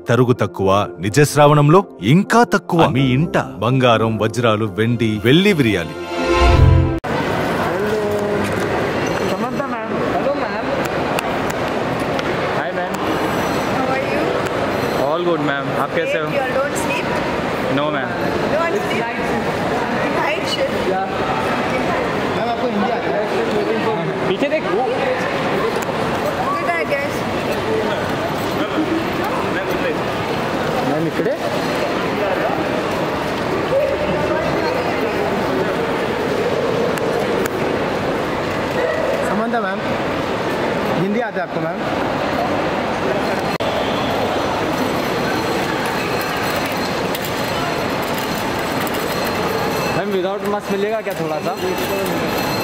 తరుగు తక్కువ నిజ శ్రావణంలో ఇంకా తక్కువ మీ ఇంట బంగారం వజ్రాలు వెండి వెళ్లి విరియాలి Samantha ma'am. Hello ma'am. Hi ma'am. How are you? All good ma'am. आप कैसे हो? Great. You don't sleep? No ma'am. Don't sleep? इकडे समंता मैम हिंदी आता आपको मैम मैम विदाउट मास्क मिलेगा क्या थोड़ा सा?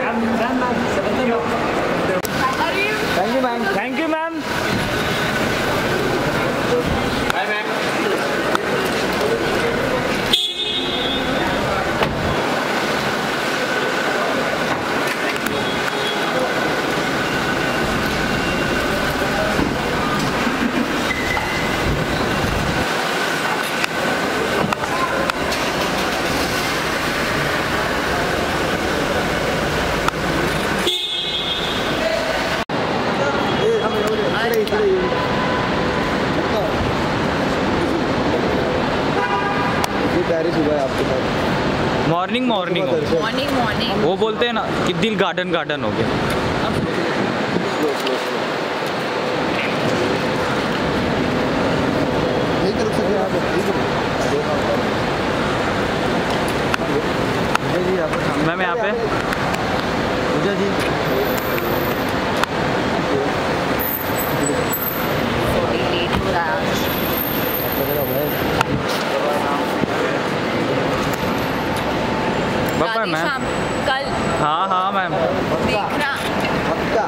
प्यारी सुबह है आपके साथ? मॉर्निंग मॉर्निंग हो Morning, morning. वो बोलते हैं ना कि दिल गार्डन गार्डन हो गया। मैम यहाँ पे। पूजा जी। पापा मैम कल हाँ हाँ मैम देखना। पक्का